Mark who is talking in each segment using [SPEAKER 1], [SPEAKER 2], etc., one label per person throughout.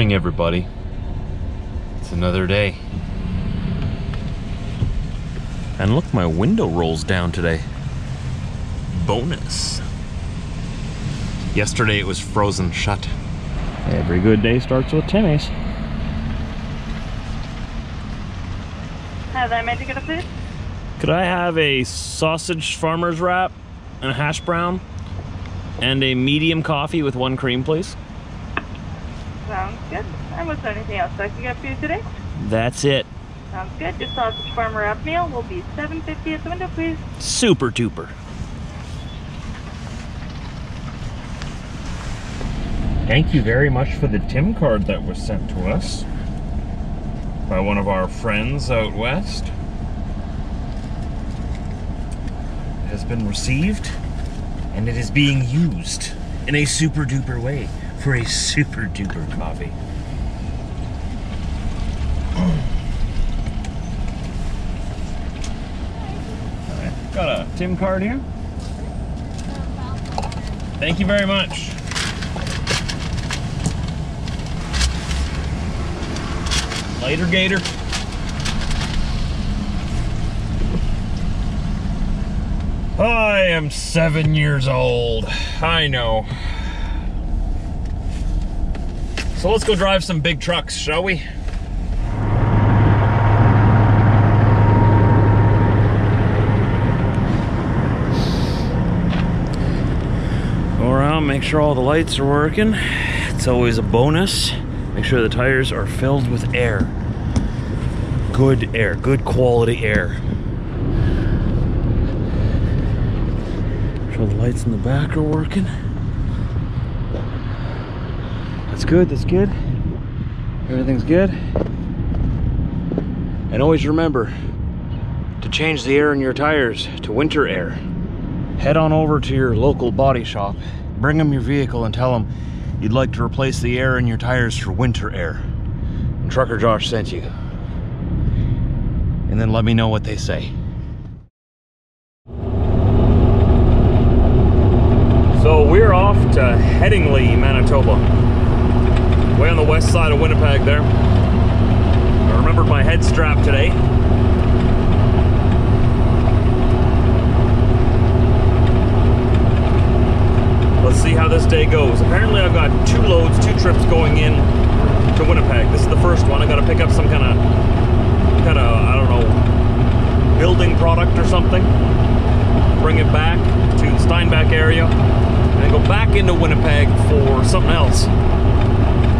[SPEAKER 1] Good morning, everybody. It's another day. And look, my window rolls down today. Bonus. Yesterday it was frozen shut. Every good day starts with Timmy's.
[SPEAKER 2] Hi there, may I get a please?
[SPEAKER 1] Could I have a sausage farmer's wrap and a hash brown and a medium coffee with one cream, please?
[SPEAKER 2] Sounds. And was there anything else I can get for you today?
[SPEAKER 1] That's it.
[SPEAKER 2] Sounds good. Your sausage farmer wrap meal will be seven fifty at the window, please.
[SPEAKER 1] Super duper. Thank you very much for the Tim card that was sent to us by one of our friends out west. It has been received and it is being used in a super duper way for a super duper coffee. Tim card here. Thank you very much. Later, Gator. I am seven years old. I know. So let's go drive some big trucks, shall we? Go around, make sure all the lights are working. It's always a bonus. Make sure the tires are filled with air. Good air, good quality air. Make sure the lights in the back are working. That's good, that's good. Everything's good. And always remember to change the air in your tires to winter air. Head on over to your local body shop, bring them your vehicle and tell them you'd like to replace the air in your tires for winter air. And Trucker Josh sent you. And then let me know what they say. So we're off to Headingley, Manitoba. Way on the west side of Winnipeg there. I remembered my head strap today. Let's see how this day goes. Apparently I've got two loads, two trips going in to Winnipeg. This is the first one. I gotta pick up some kind of, kind of, I don't know, building product or something. Bring it back to the Steinbach area and then go back into Winnipeg for something else.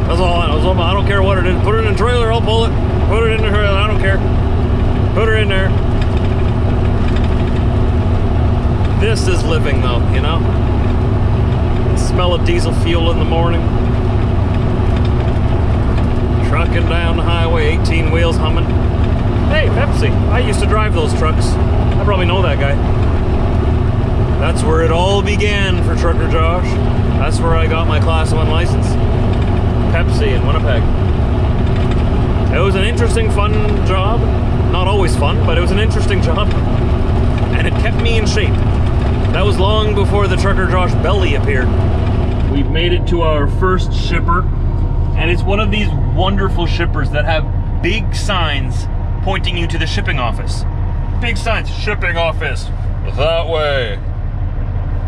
[SPEAKER 1] That's all. That's all I don't care what it is. Put it in a trailer. I'll pull it. Put it in the trailer. I don't care. Put it in there. This is living, though. You know. Smell of diesel fuel in the morning. Trucking down the highway, 18 wheels humming. Hey, Pepsi. I used to drive those trucks. I probably know that guy. That's where it all began for Trucker Josh. That's where I got my Class 1 license. Pepsi in Winnipeg. It was an interesting, fun job. Not always fun, but it was an interesting job. And it kept me in shape. That was long before the Trucker Josh belly appeared. We've made it to our first shipper, and it's one of these wonderful shippers that have big signs pointing you to the shipping office. Big signs, shipping office, that way.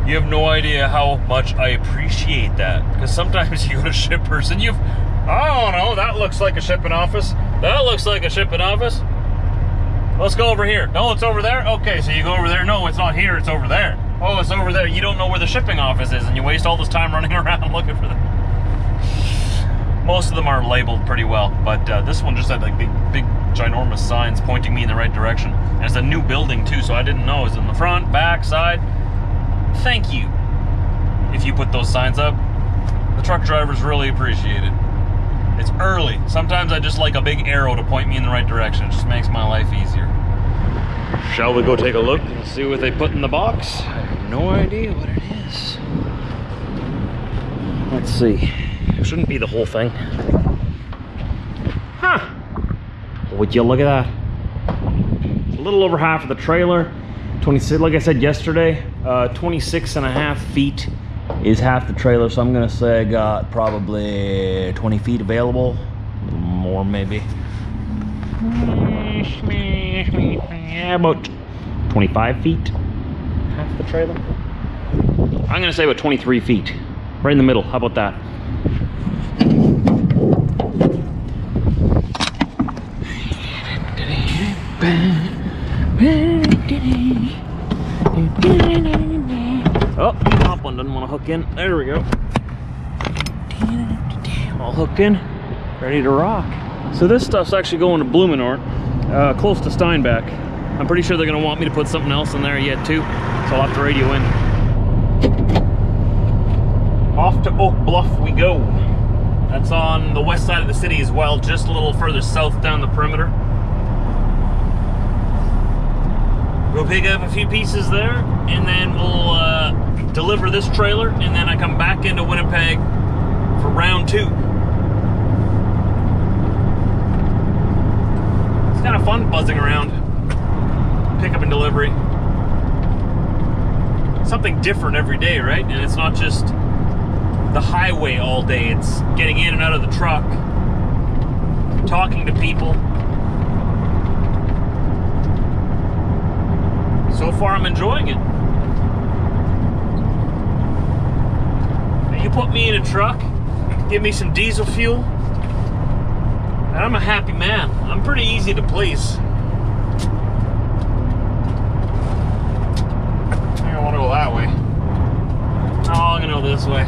[SPEAKER 1] You have no idea how much I appreciate that. Because sometimes you go to shippers and you've, I don't know, that looks like a shipping office. That looks like a shipping office. Let's go over here. No, it's over there? Okay, so you go over there. No, it's not here, it's over there. Oh, it's over there. You don't know where the shipping office is and you waste all this time running around looking for them. Most of them are labeled pretty well, but uh, this one just had like big, big, ginormous signs pointing me in the right direction. And it's a new building too, so I didn't know. It's in the front, back, side thank you if you put those signs up. The truck drivers really appreciate it. It's early. Sometimes I just like a big arrow to point me in the right direction. It just makes my life easier. Shall we go take a look and see what they put in the box? I have no idea what it is. Let's see. It shouldn't be the whole thing. Huh. Would you look at that? A little over half of the trailer. 26, like I said yesterday, uh, 26 and a half feet is half the trailer, so I'm gonna say I got probably 20 feet available, more maybe. Yeah, about 25 feet, half the trailer. I'm gonna say about 23 feet, right in the middle. How about that? Oh, top one doesn't want to hook in. There we go. All hooked in, ready to rock. So this stuff's actually going to Blumenort, uh, close to Steinbach. I'm pretty sure they're gonna want me to put something else in there yet too, so I'll have to radio in. Off to Oak Bluff we go. That's on the west side of the city as well, just a little further south down the perimeter. We'll pick up a few pieces there, and then we'll uh, deliver this trailer, and then I come back into Winnipeg for round two. It's kind of fun buzzing around, pickup and delivery. Something different every day, right? And it's not just the highway all day. It's getting in and out of the truck, talking to people. So far, I'm enjoying it. Now, you put me in a truck, give me some diesel fuel, and I'm a happy man. I'm pretty easy to please. I think I want to go that way. Oh, I'm gonna go this way.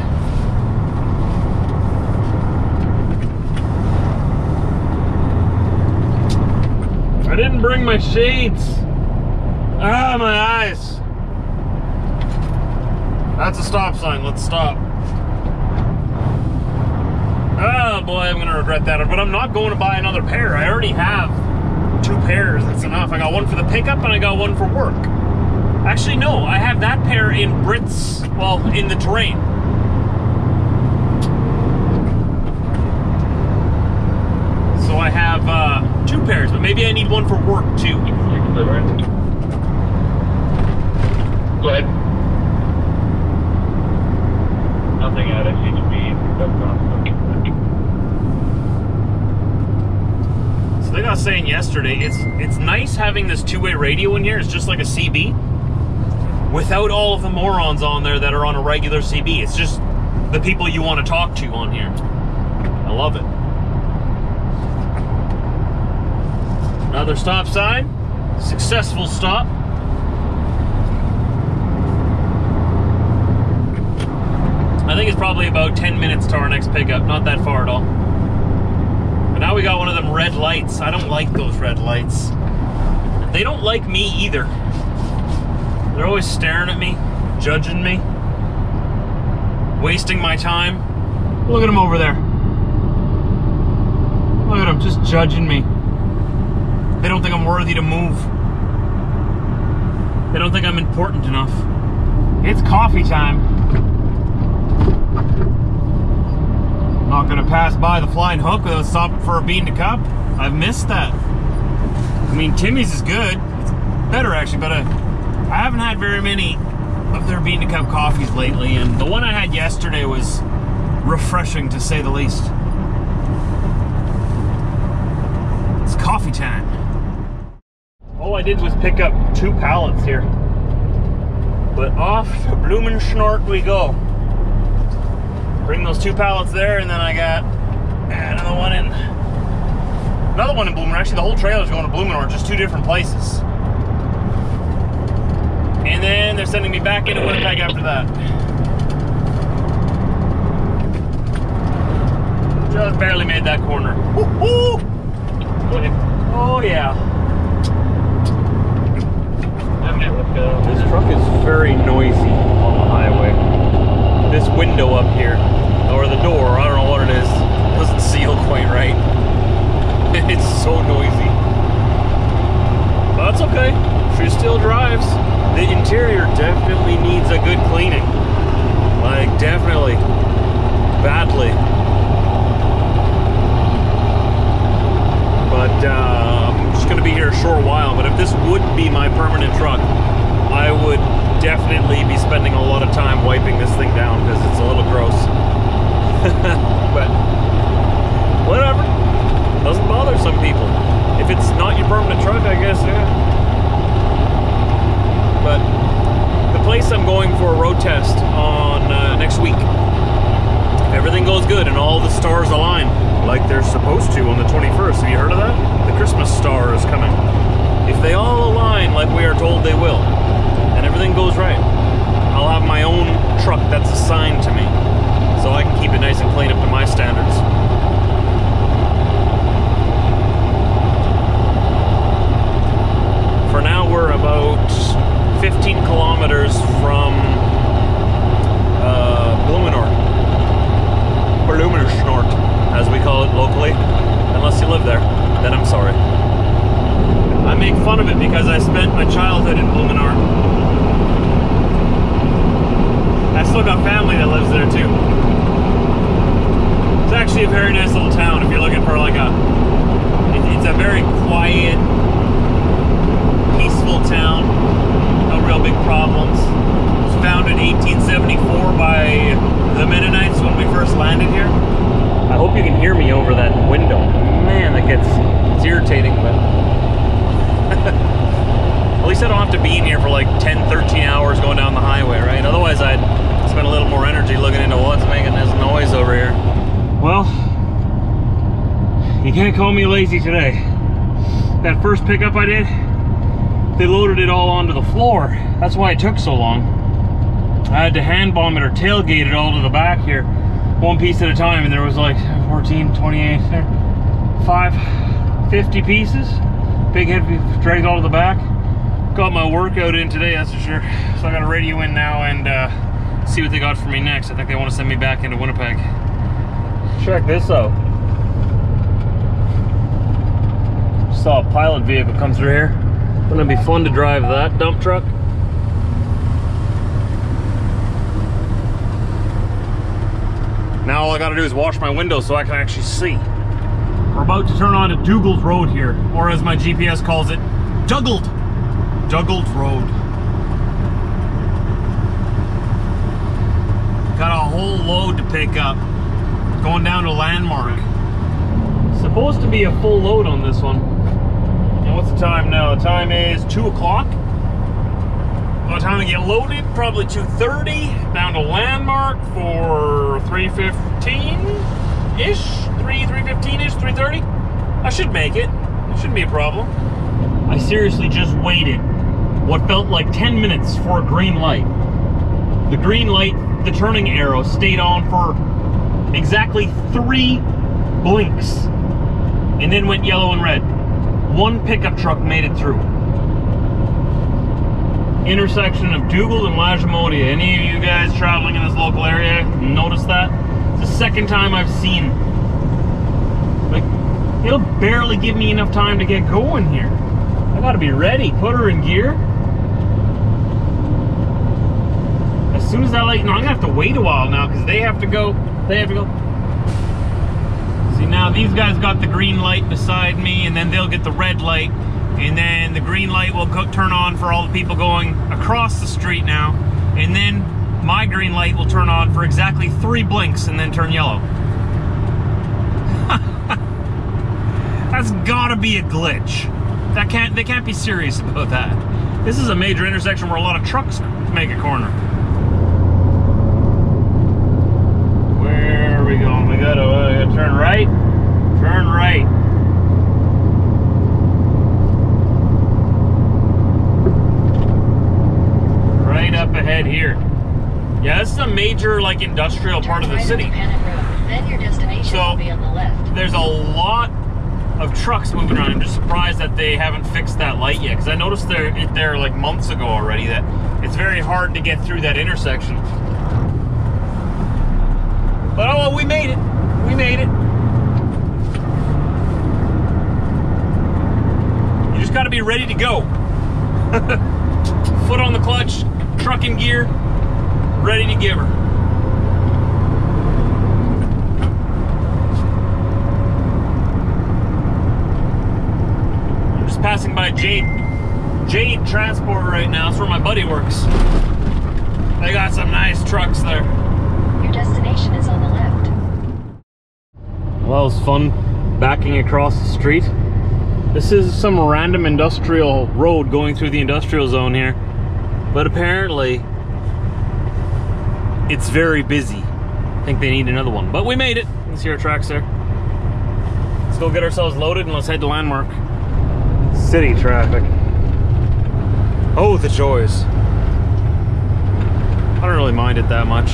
[SPEAKER 1] I didn't bring my shades. Ah, my eyes. That's a stop sign. Let's stop. Oh boy, I'm gonna regret that. But I'm not going to buy another pair. I already have two pairs. That's enough. I got one for the pickup and I got one for work. Actually, no, I have that pair in Brits, well, in the terrain. So I have uh, two pairs, but maybe I need one for work too.
[SPEAKER 3] Go ahead. Nothing at SHB.
[SPEAKER 1] So they got saying yesterday, it's it's nice having this two-way radio in here. It's just like a CB, without all of the morons on there that are on a regular CB. It's just the people you want to talk to on here. I love it. Another stop sign. Successful stop. I think it's probably about 10 minutes to our next pickup. Not that far at all. But now we got one of them red lights. I don't like those red lights. They don't like me either. They're always staring at me, judging me, wasting my time. Look at them over there. Look at them, just judging me. They don't think I'm worthy to move. They don't think I'm important enough. It's coffee time. Not gonna pass by the Flying Hook without stopping for a bean to cup. I've missed that. I mean, Timmy's is good. It's better actually, but uh, I haven't had very many of their bean to cup coffees lately, and the one I had yesterday was refreshing to say the least. It's coffee time. All I did was pick up two pallets here. But off to Blumenschnort we go. Bring those two pallets there, and then I got another one in another one in Blumenort. Actually, the whole trailer's going to Blumenort, just two different places. And then they're sending me back into Winnipeg after that. Just barely made that corner. Oh yeah. This truck is very noisy on the highway. This window up here, or the door, I don't know what it is, doesn't seal quite right. It's so noisy. But that's okay. She still drives. The interior definitely needs a good cleaning. Like, definitely. Badly. But uh, I'm just going to be here a short while. But if this would be my permanent truck, I would definitely be spending a lot of time wiping this thing down because it's a little gross. but whatever. Doesn't bother some people. If it's not your permanent truck, I guess, yeah. But the place I'm going for a road test on uh, next week, if everything goes good and all the stars align like they're supposed to on the 21st, have you heard of that? The Christmas star is coming. If they all align like we are told they will, everything goes right, I'll have my own truck that's assigned to me so I can keep it nice and clean up to my standards. For now, we're about 15 kilometers from uh, Blumenort. Blumenschnort, as we call it locally. Unless you live there, then I'm sorry. I make fun of it because I spent my childhood in Blumenort. I still got family that lives there too. It's actually a very nice little town if you're looking for like a. it- It's a very quiet, peaceful town. No real big problems. It was founded in 1874 by the Mennonites when we first landed here. I hope you can hear me over that window. Man, that gets it's irritating, but at least I don't have to be in here for like 10, 13 hours going down the highway, right? Otherwise, I'd spend a little more energy looking into what's making this noise over here. Well, you can't call me lazy today. That first pickup I did, they loaded it all onto the floor. That's why it took so long. I had to hand bomb it or tailgate it all to the back here, one piece at a time, and there was like 14, 28, 5, 50 pieces. Big head dragged all to the back. Got my workout in today, that's for sure. So I got a radio in now and uh, see what they got for me next. I think they want to send me back into Winnipeg. Check this out. Saw a pilot vehicle come through here. Wouldn't it be fun to drive that dump truck? Now all I gotta do is wash my windows so I can actually see. We're about to turn on to Dugald's Road here, or as my GPS calls it, Juggled. Juggled Road. Got a whole load to pick up. Going down to Landmark. Supposed to be a full load on this one. What's the time now? The time is 2 o'clock. By the time I get loaded, probably 2.30. Down to Landmark for 3.15-ish. 3, 3.15-ish, 3.30. I should make it. It shouldn't be a problem. I seriously just waited what felt like 10 minutes for a green light. The green light, the turning arrow, stayed on for exactly three blinks and then went yellow and red. One pickup truck made it through. Intersection of Dugald and Lagimodiere. Any of you guys traveling in this local area notice that? It's the second time I've seen. Like, it'll barely give me enough time to get going here. I gotta be ready. Put her in gear. As soon as that light, no, I'm gonna have to wait a while now because they have to go. They have to go. Now these guys got the green light beside me, and then they'll get the red light, and then the green light will turn on for all the people going across the street now, and then my green light will turn on for exactly three blinks and then turn yellow. That's gotta be a glitch. That can't they can't be serious about that. This is a major intersection where a lot of trucks make a corner. Where are we going? We gotta, uh, gotta turn right. Turn right. Right up ahead here. Yeah, this is a major like industrial part of the city.
[SPEAKER 4] Then your destination
[SPEAKER 1] So-
[SPEAKER 4] will be on the left.
[SPEAKER 1] There's a lot of trucks moving around. I'm just surprised that they haven't fixed that light yet because I noticed there it there like months ago already that it's very hard to get through that intersection. But oh well, we made it. We made it. You just got to be ready to go. Foot on the clutch, truck in gear, ready to give her. I'm just passing by Jade Jade Transport right now. That's where my buddy works. They got some nice trucks there.
[SPEAKER 4] Your destination is on the left.
[SPEAKER 1] Well, that was fun backing across the street. This is some random industrial road going through the industrial zone here. But apparently, it's very busy. I think they need another one. But we made it. You can see our tracks there. Let's go get ourselves loaded and let's head to Landmark. City traffic. Oh, the joys. I don't really mind it that much.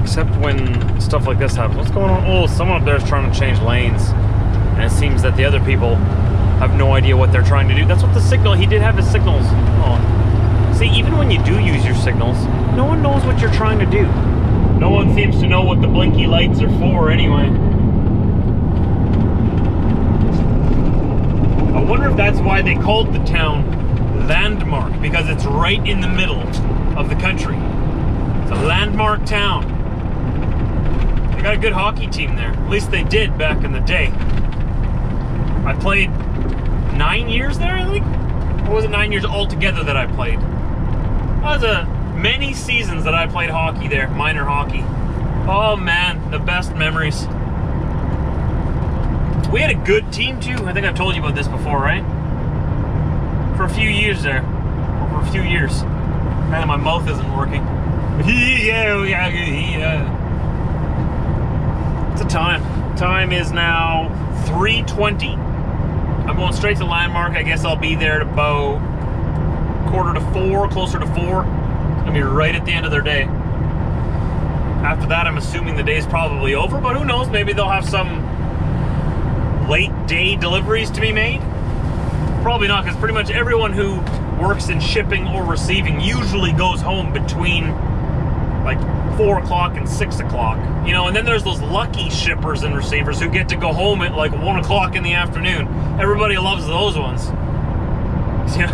[SPEAKER 1] Except when stuff like this happens. What's going on? Oh, someone up there is trying to change lanes. And it seems that the other people have no idea what they're trying to do. That's what the signal, he did have his signals on. See, even when you do use your signals, no one knows what you're trying to do. No one seems to know what the blinky lights are for anyway. Wonder if that's why they called the town Landmark, because it's right in the middle of the country. It's a landmark town. They got a good hockey team there. At least they did back in the day. I played nine years there, I think. Or was it nine years altogether that I played? That was a many seasons that I played hockey there, minor hockey. Oh man, the best memories. We had a good team too. I think I've told you about this before, right? For a few years there. For a few years. Man, my mouth isn't working. yeah, yeah, yeah. Uh. It's a time. Time is now 3:20. I'm going straight to Landmark. I guess I'll be there at about quarter to four, closer to four. It's gonna be right at the end of their day. After that, I'm assuming the day's probably over, but who knows? Maybe they'll have some late day deliveries to be made. Probably not, because pretty much everyone who works in shipping or receiving usually goes home between like four o'clock and six o'clock. You know, and then there's those lucky shippers and receivers who get to go home at like one o'clock in the afternoon. Everybody loves those ones. Yeah.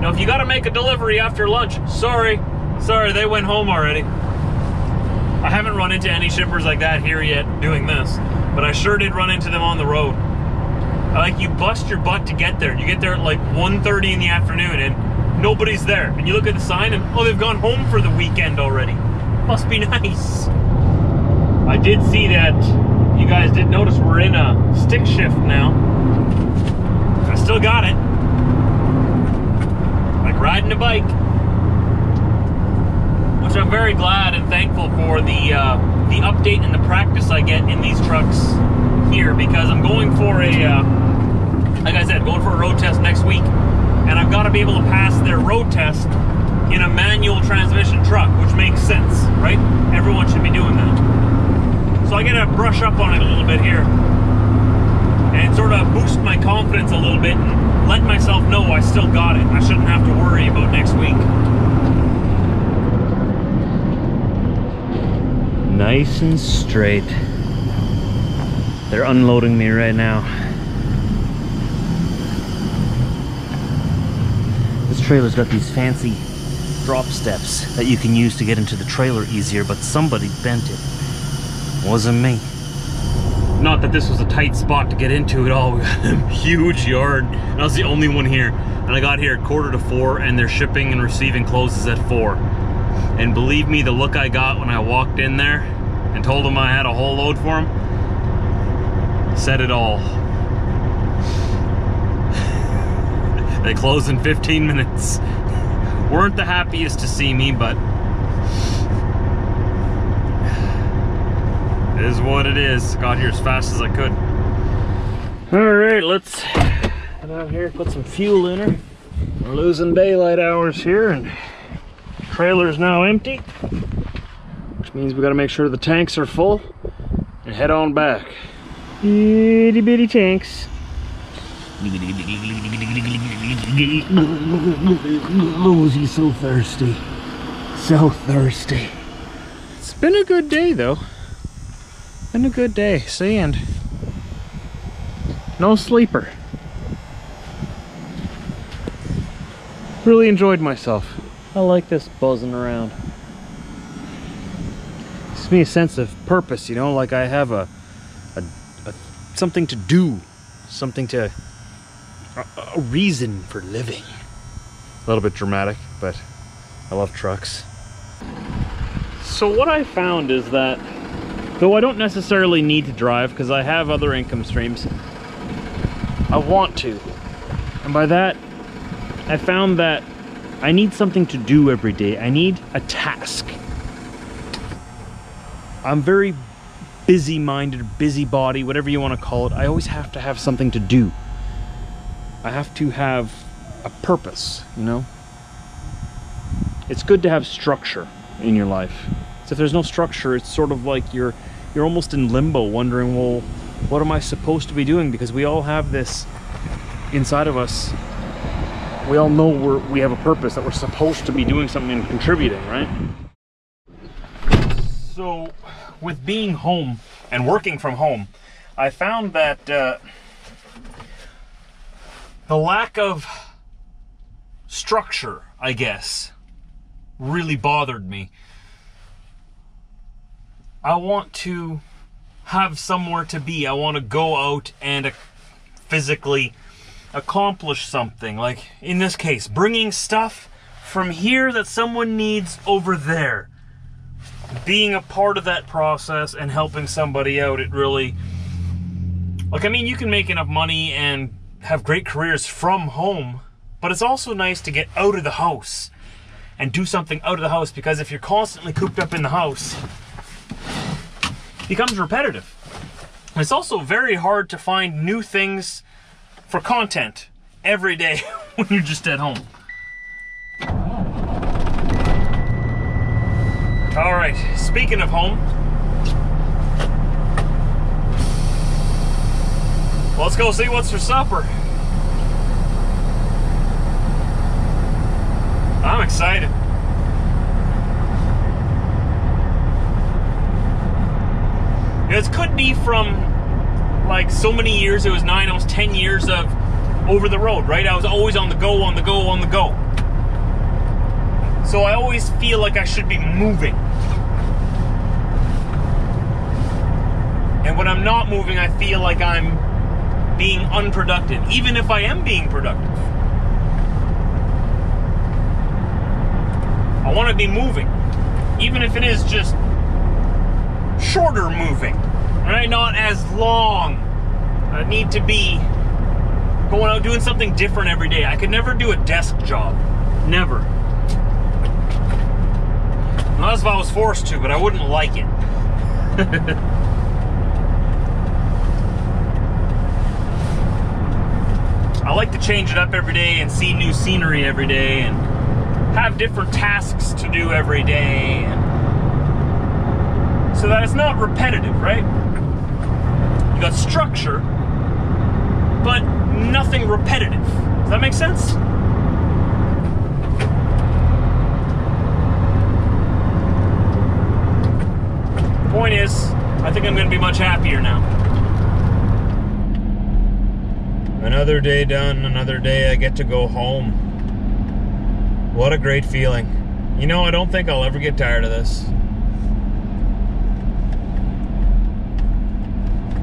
[SPEAKER 1] Now, if you got to make a delivery after lunch, sorry, sorry, they went home already. I haven't run into any shippers like that here yet doing this, but I sure did run into them on the road. Like you bust your butt to get there. You get there at like 1.30 in the afternoon and nobody's there. And you look at the sign and oh, they've gone home for the weekend already. Must be nice. I did see that you guys did notice we're in a stick shift now. I still got it. Like riding a bike. Which I'm very glad and thankful for the uh, the update and the practice I get in these trucks here because I'm going for a, uh, like I said, going for a road test next week, and I've got to be able to pass their road test in a manual transmission truck, which makes sense, right? Everyone should be doing that. So I got to brush up on it a little bit here and sort of boost my confidence a little bit and let myself know I still got it. I shouldn't have to worry about next week. Nice and straight. They're unloading me right now. This trailer's got these fancy drop steps that you can use to get into the trailer easier, but somebody bent it. Wasn't me. Not that this was a tight spot to get into at all. We got a huge yard. And I was the only one here. And I got here at quarter to four and their shipping and receiving closes at four. And believe me, the look I got when I walked in there and told them I had a whole load for them, said it all. they close in 15 minutes. Weren't the happiest to see me, but it is what it is. Got here as fast as I could. All right, let's head out here, put some fuel in her. We're losing daylight hours here, and trailer's now empty, which means we got to make sure the tanks are full and head on back. Itty bitty tanks. Oh, he's so thirsty. So thirsty. It's been a good day though. Been a good day. Sand. No sleeper. Really enjoyed myself. I like this buzzing around. Gives me a sense of purpose, you know, like I have a, a, a something to do, something to a, a reason for living. A little bit dramatic, but I love trucks. So what I found is that though I don't necessarily need to drive because I have other income streams, I want to. And by that, I found that I need something to do every day. I need a task. I'm very busy minded, busybody, whatever you want to call it. I always have to have something to do. I have to have a purpose, you know? It's good to have structure in your life. So if there's no structure, it's sort of like you're you're almost in limbo wondering, well, what am I supposed to be doing? Because we all have this inside of us. We all know we're, we have a purpose that we're supposed to be doing something and contributing, right? So, with being home and working from home, I found that uh, the lack of structure, I guess, really bothered me. I want to have somewhere to be. I want to go out and uh, physically accomplish something. Like in this case, bringing stuff from here that someone needs over there. Being a part of that process and helping somebody out, it really. Like, I mean, you can make enough money and have great careers from home, but it's also nice to get out of the house and do something out of the house because if you're constantly cooped up in the house, it becomes repetitive. It's also very hard to find new things for content every day when you're just at home. All right, speaking of home, let's go see what's for supper. I'm excited. This could be from like so many years, it was nine, almost 10 years of over the road, right? I was always on the go, on the go, on the go. So I always feel like I should be moving. And when I'm not moving, I feel like I'm being unproductive, even if I am being productive. I want to be moving, even if it is just shorter moving, right? Not as long. I need to be going out doing something different every day. I could never do a desk job. Never. Unless if I was forced to, but I wouldn't like it. I like to change it up every day and see new scenery every day and have different tasks to do every day. So that it's not repetitive, right? Got structure, but nothing repetitive. Does that make sense? Point is, I think I'm going to be much happier now. Another day done, another day I get to go home. What a great feeling. You know, I don't think I'll ever get tired of this.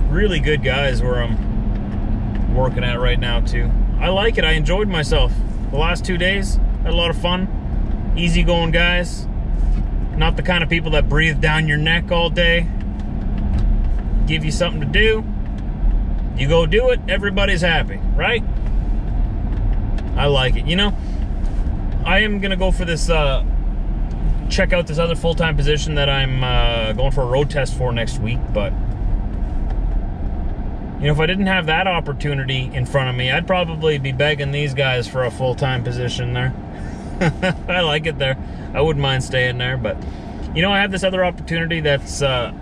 [SPEAKER 1] Really good guys where I'm working at right now, too. I like it. I enjoyed myself. The last two days, had a lot of fun. Easygoing guys. Not the kind of people that breathe down your neck all day. Give you something to do. You go do it, everybody's happy, right? I like it. You know, I am gonna go for this. Uh, check out this other full-time position that I'm uh, going for a road test for next week. But you know, if I didn't have that opportunity in front of me, I'd probably be begging these guys for a full-time position there. I like it there. I wouldn't mind staying there, but you know, I have this other opportunity that's uh,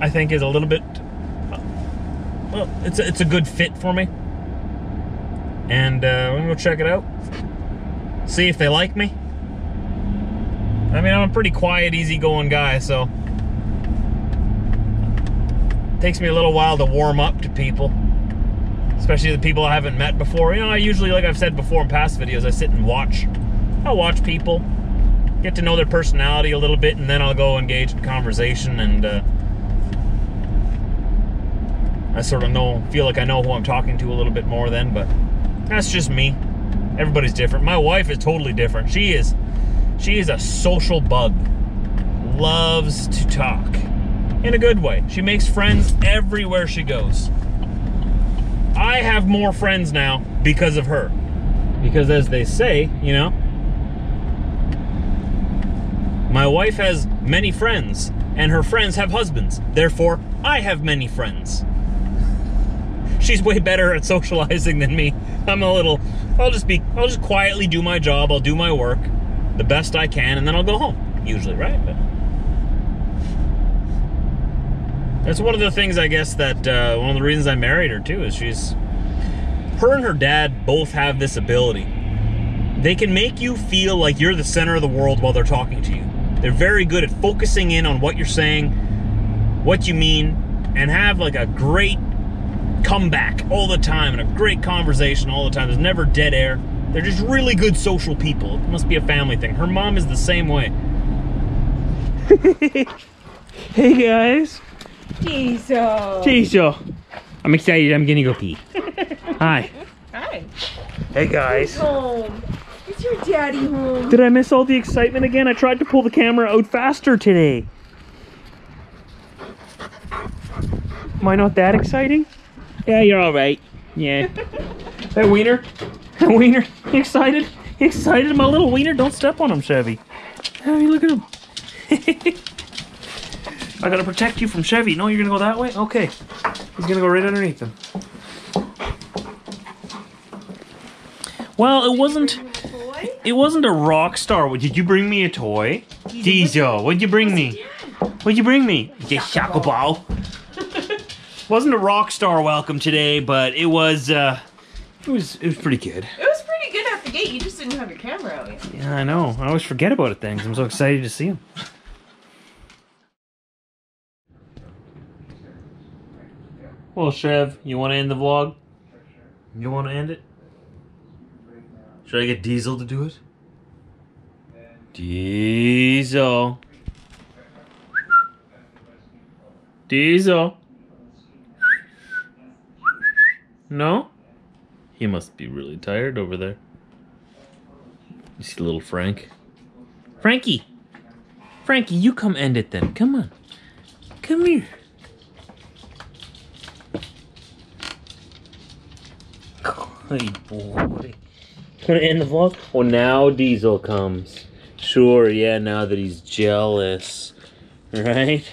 [SPEAKER 1] I think is a little bit well, it's a, it's a good fit for me. And uh, we're gonna go check it out. See if they like me. I mean, I'm a pretty quiet, easygoing guy, so takes me a little while to warm up to people, especially the people I haven't met before. You know, I usually, like I've said before in past videos, I sit and watch. I'll watch people, get to know their personality a little bit, and then I'll go engage in conversation and. Uh, I sort of know, feel like I know who I'm talking to a little bit more then, but That's just me. Everybody's different. My wife is totally different. She is she is a social bug. Loves to talk. In a good way. She makes friends everywhere she goes. I have more friends now because of her. Because as they say, you know, my wife has many friends, and her friends have husbands. Therefore, I have many friends. She's way better at socializing than me. I'm a little, I'll just be, I'll just quietly do my job, I'll do my work the best I can, and then I'll go home. Usually, right? But that's one of the things I guess that, uh, one of the reasons I married her too, is she's, her and her dad both have this ability. They can make you feel like you're the center of the world while they're talking to you. They're very good at focusing in on what you're saying, what you mean, and have like a great comeback all the time and a great conversation all the time. There's never dead air. They're just really good social people. It must be a family thing. Her mom is the same way. hey guys.
[SPEAKER 2] Jesus.
[SPEAKER 1] Diesel. I'm excited. I'm gonna go pee. Hi.
[SPEAKER 2] Hi.
[SPEAKER 1] Hey guys.
[SPEAKER 2] Home. Is your daddy home?
[SPEAKER 1] Did I miss all the excitement again? I tried to pull the camera out faster today. Am I not that exciting? Yeah, you're all right. Yeah. hey, Wiener. Hey, Wiener. You excited? You excited, my little Wiener? Don't step on him, Chevy. Hey, look at him. I gotta protect you from Chevy. No, you're gonna go that way? Okay. He's gonna go right underneath him. Well, it wasn't. It wasn't a rock star. Did you bring me a toy? Diesel, what'd you bring me? What'd you bring me? Yeah, Shackle Ball. wasn't a rock star welcome today, but it was. uh It was. It was pretty good.
[SPEAKER 2] It was pretty good out the gate. You just didn't have your camera out yet.
[SPEAKER 1] Yeah, I know. I always forget about it 'cause I'm so excited to see him. Well, Chev, you want to end the vlog? You want to end it? Should I get Diesel to do it? Diesel. Diesel. No? He must be really tired over there. You see little Frank? Frankie! Frankie, you come end it then. Come on. Come here. Good boy. Gonna end the vlog? Well, now Diesel comes. Sure, yeah, now that he's jealous. Right?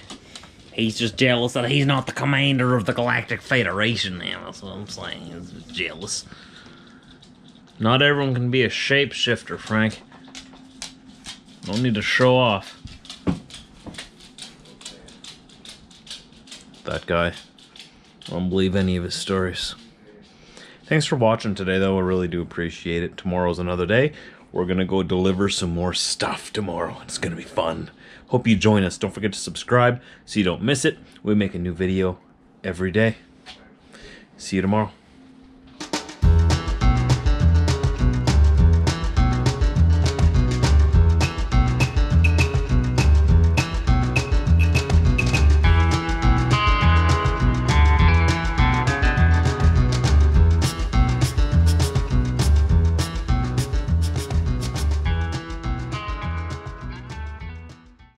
[SPEAKER 1] He's just jealous that he's not the commander of the Galactic Federation now. That's what I'm saying. He's just jealous. Not everyone can be a shapeshifter, Frank. Don't need to show off. That guy. I don't believe any of his stories. Thanks for watching today, though. I really do appreciate it. Tomorrow's another day. We're going to go deliver some more stuff tomorrow. It's going to be fun. Hope you join us. Don't forget to subscribe so you don't miss it. We make a new video every day. See you tomorrow.